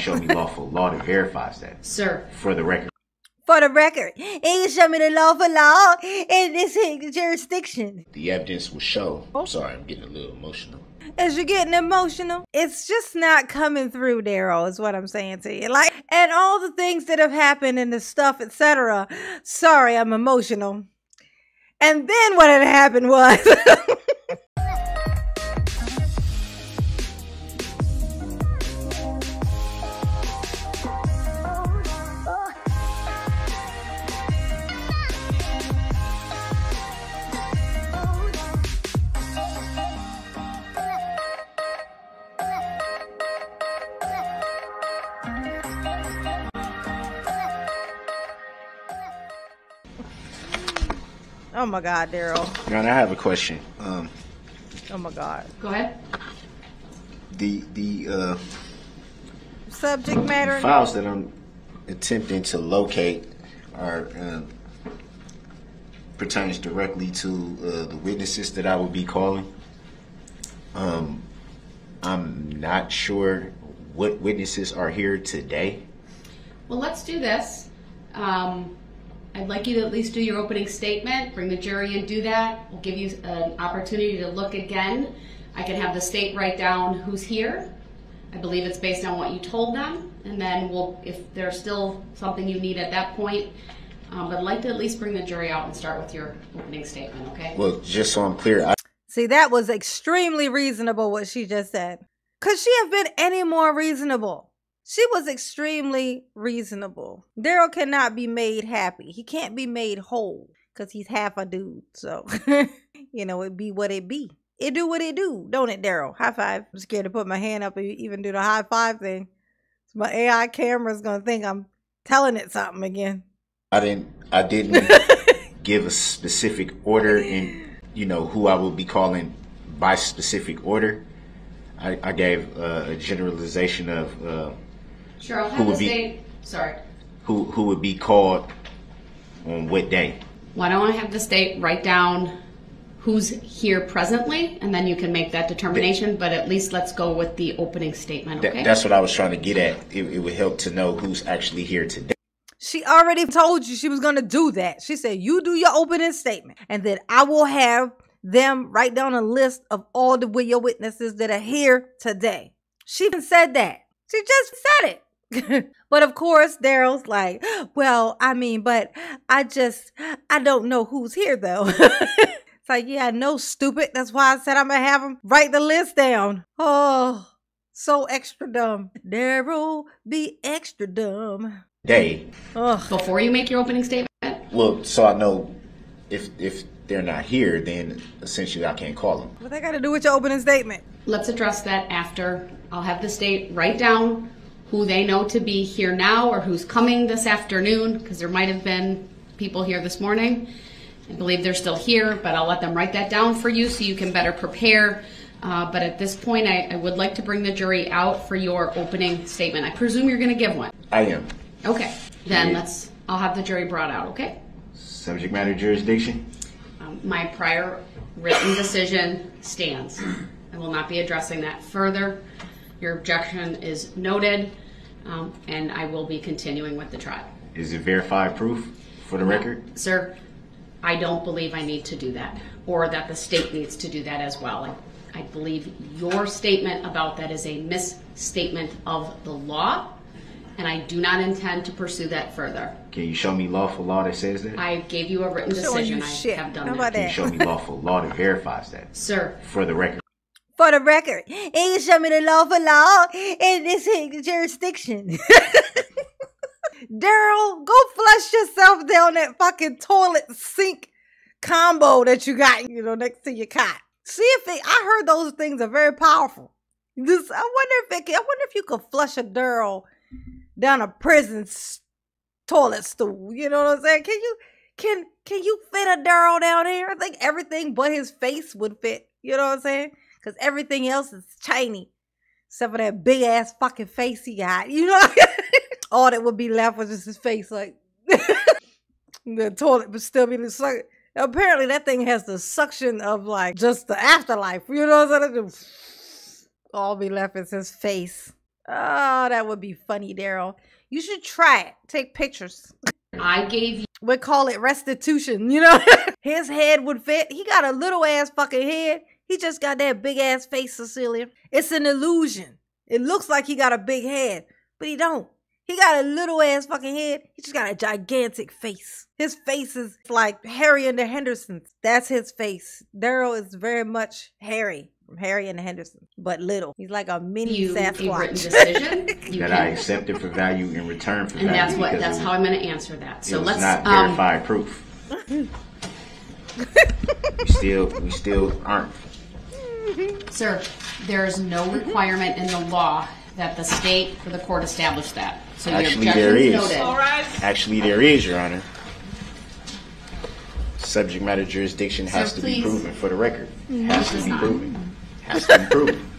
show me lawful law that verifies that? Sir. For the record. For the record, and you show me the lawful law in this jurisdiction. The evidence will show. I'm sorry, I'm getting a little emotional. As you're getting emotional, it's just not coming through, Darrell, is what I'm saying to you. Like, and all the things that have happened and the stuff, etc. Sorry, I'm emotional. And then what had happened was. Oh my God, Darrell. Now, I have a question. Um, oh my God. Go ahead. The the uh, subject matter files that I'm attempting to locate are uh, pertains directly to uh, the witnesses that I will be calling. Um, I'm not sure what witnesses are here today. Well, let's do this. Um, I'd like you to at least do your opening statement, bring the jury and do that. We'll give you an opportunity to look again. I can have the state write down who's here. I believe it's based on what you told them, and then we'll, if there's still something you need at that point, um, but I'd like to at least bring the jury out and start with your opening statement, okay? Well, just so I'm clear, I- see that was extremely reasonable what she just said. Could she have been any more reasonable? She was extremely reasonable. Darrell cannot be made happy. He can't be made whole because he's half a dude. So, you know, it be what it be. It do what it do, don't it, Darrell? High five. I'm scared to put my hand up and even do the high five thing. My AI camera's gonna think I'm telling it something again. I didn't. I didn't give a specific order in, you know, who I will be calling by specific order. I, I gave uh, a generalization of. Uh, Sure, I'll have the state, sorry. Who, who would be called on what day? Why don't I have the state write down who's here presently, and then you can make that determination, but at least let's go with the opening statement, okay? that's what I was trying to get at. It, it would help to know who's actually here today. She already told you she was going to do that. She said, You do your opening statement, and then I will have them write down a list of all the your witnesses that are here today. She even said that. She just said it. but of course, Darrell's like, well, I mean, but I just, I don't know who's here though. it's like, yeah, no, stupid. That's why I said I'm gonna have him write the list down. Oh, so extra dumb. Darrell, be extra dumb. Day. Ugh. Before you make your opening statement. Well, so I know if if they're not here, then essentially I can't call them. What they got to do with your opening statement? Let's address that after. I'll have the state write down who they know to be here now or who's coming this afternoon, because there might have been people here this morning. I believe they're still here, but I'll let them write that down for you so you can better prepare. Uh, but at this point, I, I, would like to bring the jury out for your opening statement. I presume you're going to give one. I am. Okay, then let's. I'll have the jury brought out. Okay. Subject matter jurisdiction. Um, my prior written decision stands. I will not be addressing that further. Your objection is noted, um, and I will be continuing with the trial. Is it verified proof for the record? Sir, I don't believe I need to do that, or that the state needs to do that as well. I, I believe your statement about that is a misstatement of the law, and I do not intend to pursue that further. Can you show me lawful law that says that? I gave you a written decision. I shit. have done How that. Can you show me lawful law that verifies that? Sir. For the record for the record. And you show me the lawful law in this jurisdiction. Darrell, go flush yourself down that fucking toilet sink combo that you got, you know, next to your cot. See if it, I heard those things are very powerful. This, I wonder if it, I wonder if you could flush a Darrell down a prison toilet stool. You know what I'm saying? Can you, can, can you fit a Darrell down here? I think everything but his face would fit. You know what I'm saying? Because everything else is tiny except for that big ass fucking face he got. You know, all that would be left was just his face, like the toilet would still be the suck. Apparently, that thing has the suction of like just the afterlife. You know what I'm saying? All be left is his face. Oh, that would be funny, Darrell. You should try it. Take pictures. I gave you. We call it restitution, you know? His head would fit. He got a little ass fucking head. He just got that big ass face, Cecilia. It's an illusion. It looks like he got a big head, but he don't. He got a little ass fucking head. He just got a gigantic face. His face is like Harry and the Hendersons. That's his face. Darrell is very much Harry from Harry and the Hendersons, but little. He's like a mini you a written Sasquatch. decision. You that can, I accepted for value in return for and value. that's what. That's it how I'm going to answer that. So it let's not um, verified proof. we still we still aren't. Sir, there is no requirement in the law that the state or the court establish that. So your Actually, objection there is is. noted. Actually, there is, Your Honor. Subject matter jurisdiction has Sir, to please. be proven for the record. Has to be not. proven. Has to be proven.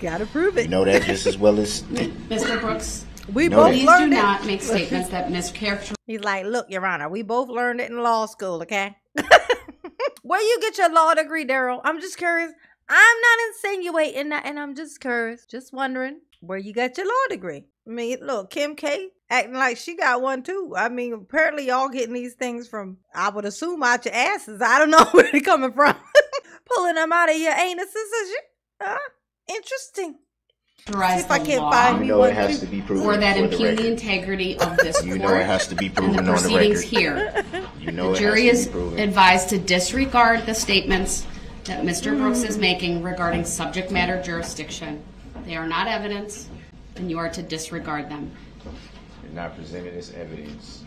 Gotta prove it. You know that just as well as Mr. Brooks, we No, both that- please do learned it. not make statements that mischaracterize He's like, look, Your Honor, we both learned it in law school, okay? Where you get your law degree, Darrell? I'm just curious. I'm not insinuating that, and I'm just curious, just wondering where you got your law degree. I mean, look, Kim K acting like she got one too. I mean, apparently y'all getting these things from, I would assume, out your asses. I don't know where they're coming from. Pulling them out of your anuses and shit. Huh? Interesting. See if I can't law find you me know one it has to be proven or that for the impugn the integrity of this You court know it has to be and proven the on the proceedings record. here. You know The it jury has is to be proven. advised to disregard the statements that Mr. Brooks is making regarding subject matter jurisdiction. They are not evidence, and you are to disregard them. You're not presented as evidence.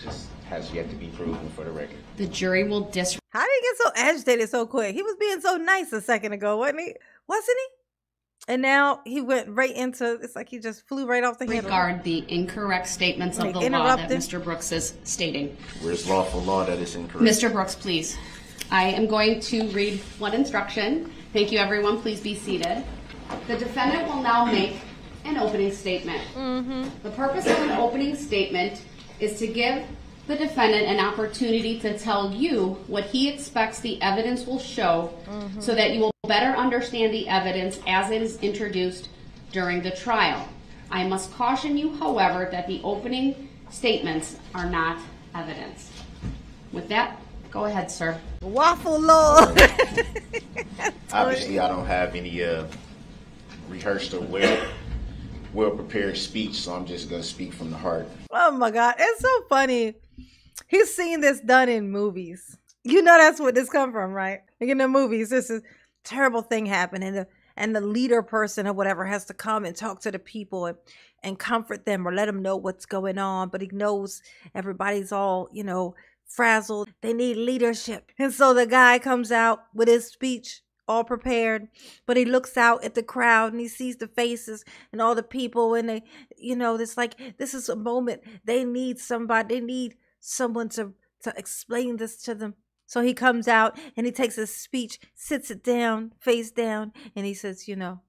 Just has yet to be proven for the record. The jury will disregard. How did he get so agitated so quick? He was being so nice a second ago, wasn't he? Wasn't he? And now he went right into it's like he just flew right off the handle. regard the incorrect statements of the law that? Mr. Brooks is stating. Where's lawful law that is incorrect? Mr. Brooks, please. I am going to read one instruction. Thank you, everyone. Please be seated. The defendant will now make an opening statement. Mm-hmm. The purpose of an opening statement is to give the defendant an opportunity to tell you what he expects the evidence will show mm-hmm. so that you will better understand the evidence as it is introduced during the trial. I must caution you, however, that the opening statements are not evidence. With that, go ahead, sir. Waffle Lord. Obviously, I don't have any uh, rehearsed or well well prepared speech, so I'm just gonna speak from the heart. oh my god, it's so funny. He's seen this done in movies. You know that's where this come from, right? Like in the movies, this is terrible thing happened, and the and the leader person or whatever has to come and talk to the people and, and comfort them or let them know what's going on. But he knows everybody's all you know frazzled. They need leadership, and so the guy comes out with his speech all prepared but he looks out at the crowd and he sees the faces and all the people and they you know it's like this is a moment. They need somebody they need someone to to explain this to them. So he comes out and he takes his speech sits it down face down and he says you know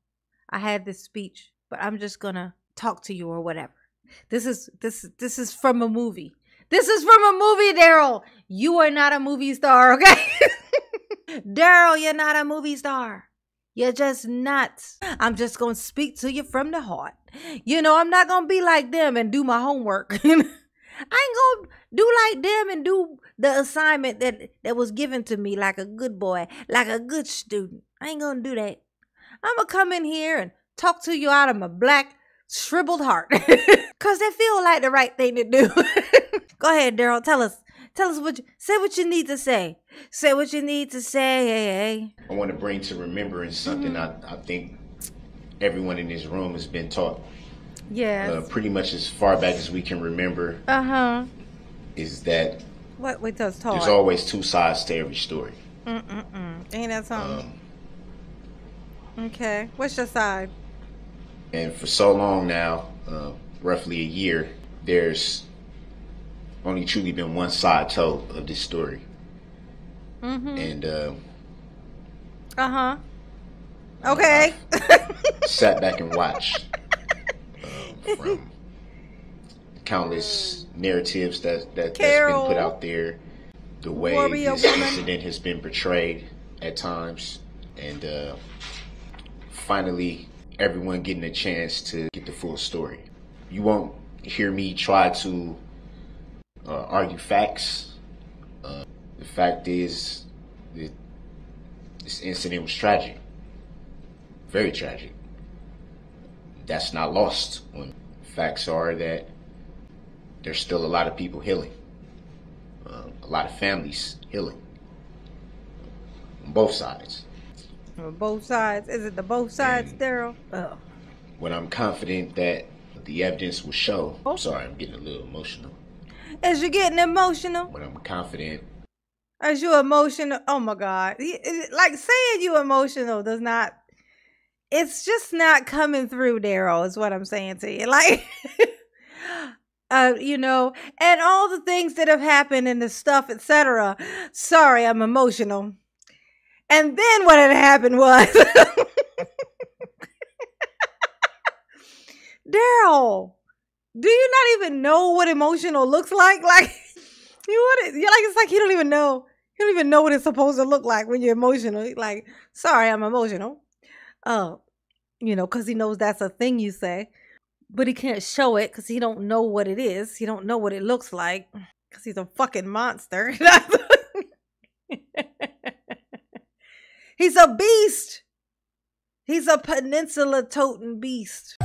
i had this speech but i'm just gonna talk to you or whatever. This is this this is from a movie this is from a movie darrell you are not a movie star okay darrell you're not a movie star you're just nuts. I'm just gonna speak to you from the heart. You know, I'm not gonna be like them and do my homework. I ain't gonna do like them and do the assignment that that was given to me like a good boy, like a good student. I ain't gonna do that. I'm gonna come in here and talk to you out of my black shriveled heart, cause they feel like the right thing to do. Go ahead, Darrell. Tell us. Tell us what you say. What you need to say. Say what you need to say. I want to bring to remembrance something I, I think everyone in this room has been taught. Yes. Uh, pretty much as far back as we can remember, Uh huh. is that What? Wait, that's there's always two sides to every story. Mm-mm-mm. Ain't that something? Um, okay. What's your side? and for so long now, uh, roughly a year, there's only truly been one side told of this story. Mm-hmm. And uh, Uh huh. Okay. sat back and watched um, from countless narratives that, that that's been put out there, the way Warrior this woman. incident has been portrayed at times, and uh, finally, everyone getting a chance to get the full story. You won't hear me try to uh, argue facts. Uh, the fact is, that this incident was tragic, very tragic. That's not lost. When facts are that there's still a lot of people healing, uh, a lot of families healing on both sides. On both sides. Is it the both sides, Darrell? Oh. When I'm confident that the evidence will show. I'm sorry, I'm getting a little emotional. As you're getting emotional, When I'm confident, as you emotional, oh my God. Like saying you emotional does not, it's just not coming through, Darrell, is what I'm saying to you. Like, uh, you know, and all the things that have happened and the stuff, etc. Sorry, I'm emotional. And then what had happened was Darrell, do you not even know what emotional looks like? Like you would you're like it's like you don't even know you don't even know what it's supposed to look like when you're emotional. Like, sorry, I'm emotional. Uh, you know, because he knows that's a thing you say, but he can't show it because he don't know what it is. He don't know what it looks like because he's a fucking monster. he's a beast. He's a peninsula toting beast.